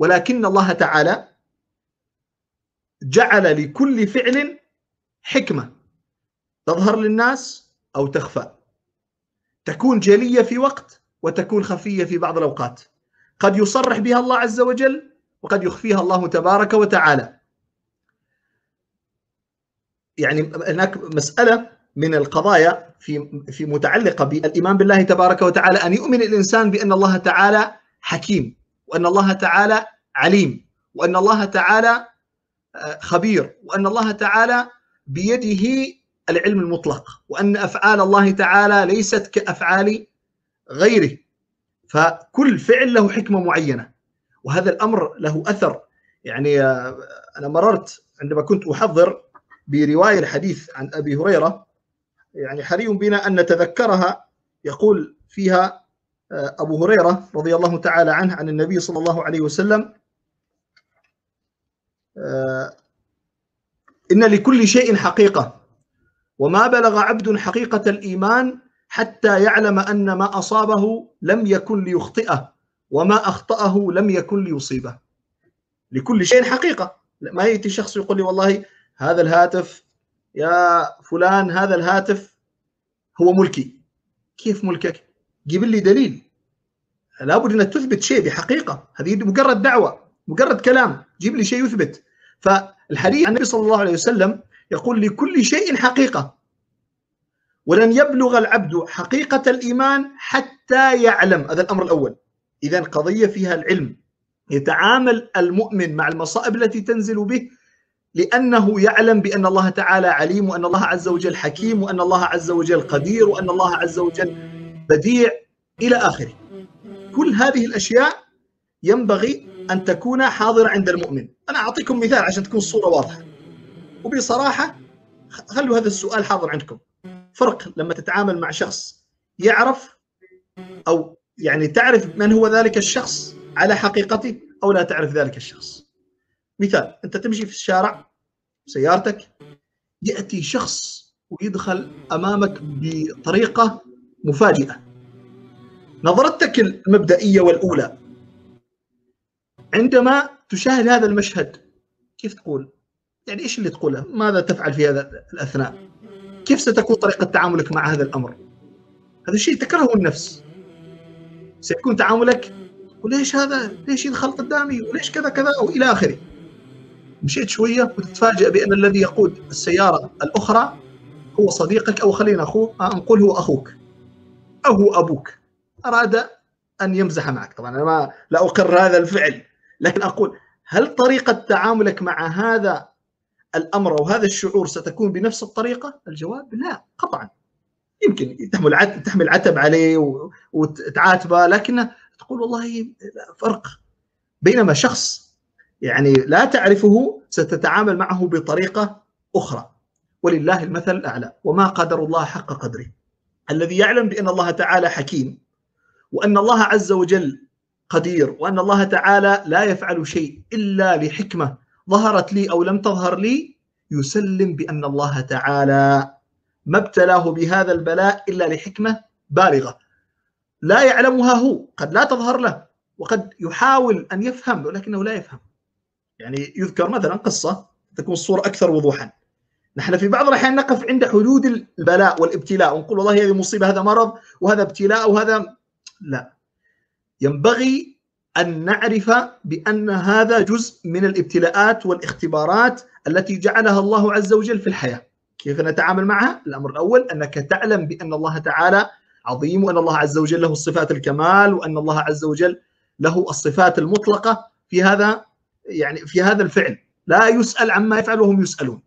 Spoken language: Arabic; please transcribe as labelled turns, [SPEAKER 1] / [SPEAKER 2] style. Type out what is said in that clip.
[SPEAKER 1] ولكن الله تعالى جعل لكل فعل حكمة تظهر للناس أو تخفى. تكون جلية في وقت وتكون خفية في بعض الأوقات. قد يصرح بها الله عز وجل وقد يخفيها الله تبارك وتعالى. يعني هناك مسألة من القضايا في في متعلقة بالإيمان بالله تبارك وتعالى أن يؤمن الإنسان بأن الله تعالى حكيم. وأن الله تعالى عليم وأن الله تعالى خبير وأن الله تعالى بيده العلم المطلق وأن أفعال الله تعالى ليست كأفعال غيره. فكل فعل له حكمة معينة وهذا الأمر له أثر. يعني أنا مررت عندما كنت أحضر برواية الحديث عن أبي هريرة يعني حري بنا أن نتذكرها يقول فيها أبو هريرة رضي الله تعالى عنه عن النبي صلى الله عليه وسلم إن لكل شيء حقيقة وما بلغ عبد حقيقة الإيمان حتى يعلم أن ما أصابه لم يكن ليخطئه وما أخطأه لم يكن ليصيبه. لكل شيء حقيقة. ما يأتي شخص يقول لي والله هذا الهاتف يا فلان هذا الهاتف هو ملكي. كيف ملكك؟ جيب لي دليل. لابد أن تثبت شيء بحقيقة. هذه مجرد دعوة مجرد كلام. جيب لي شيء يثبت. فالحديث عن النبي صلى الله عليه وسلم يقول لكل شيء حقيقة. ولن يبلغ العبد حقيقة الإيمان حتى يعلم. هذا الأمر الأول. إذا قضية فيها العلم. يتعامل المؤمن مع المصائب التي تنزل به لأنه يعلم بأن الله تعالى عليم وأن الله عز وجل حكيم وأن الله عز وجل قدير وأن الله عز وجل بديع إلى آخره. كل هذه الأشياء ينبغي أن تكون حاضرة عند المؤمن. أنا أعطيكم مثال عشان تكون الصورة واضحة. وبصراحة خلوا هذا السؤال حاضر عندكم. فرق لما تتعامل مع شخص يعرف أو يعني تعرف من هو ذلك الشخص على حقيقته أو لا تعرف ذلك الشخص. مثال أنت تمشي في الشارع سيارتك يأتي شخص ويدخل أمامك بطريقة مفاجئة نظرتك المبدئية والأولى عندما تشاهد هذا المشهد كيف تقول؟ يعني إيش اللي تقوله؟ ماذا تفعل في هذا الأثناء؟ كيف ستكون طريقة تعاملك مع هذا الأمر؟ هذا الشيء تكرهه النفس. سيكون تعاملك وليش هذا؟ ليش يدخل قدامي؟ وليش كذا كذا وإلى آخره. مشيت شوية وتتفاجئ بأن الذي يقود السيارة الأخرى هو صديقك أو خلينا أخوه نقول هو أخوك أو هو أبوك. أراد أن يمزح معك. طبعا أنا ما لا أقر هذا الفعل لكن أقول هل طريقة تعاملك مع هذا الأمر أو هذا الشعور ستكون بنفس الطريقة؟ الجواب لا قطعا يمكن تحمل عتب تحمل عتب عليه وتعاتبه لكن تقول والله فرق بينما شخص يعني لا تعرفه ستتعامل معه بطريقة أخرى. ولله المثل الأعلى. وما قدر الله حق قدره. الذي يعلم بأن الله تعالى حكيم وأن الله عز وجل قدير وأن الله تعالى لا يفعل شيء إلا لحكمة ظهرت لي أو لم تظهر لي يسلم بأن الله تعالى ما ابتلاه بهذا البلاء إلا لحكمة بالغة. لا يعلمها هو قد لا تظهر له وقد يحاول أن يفهم ولكنه لا يفهم. يعني يذكر مثلا قصة تكون الصورة أكثر وضوحا. نحن في بعض الأحيان نقف عند حدود البلاء والابتلاء ونقول والله هذه مصيبة هذا مرض وهذا ابتلاء وهذا لا ينبغي أن نعرف بأن هذا جزء من الابتلاءات والاختبارات التي جعلها الله عز وجل في الحياة. كيف نتعامل معها؟ الأمر الأول أنك تعلم بأن الله تعالى عظيم وأن الله عز وجل له صفات الكمال وأن الله عز وجل له الصفات المطلقة في هذا يعني في هذا الفعل، لا يسأل عما يفعل وهم يسألون.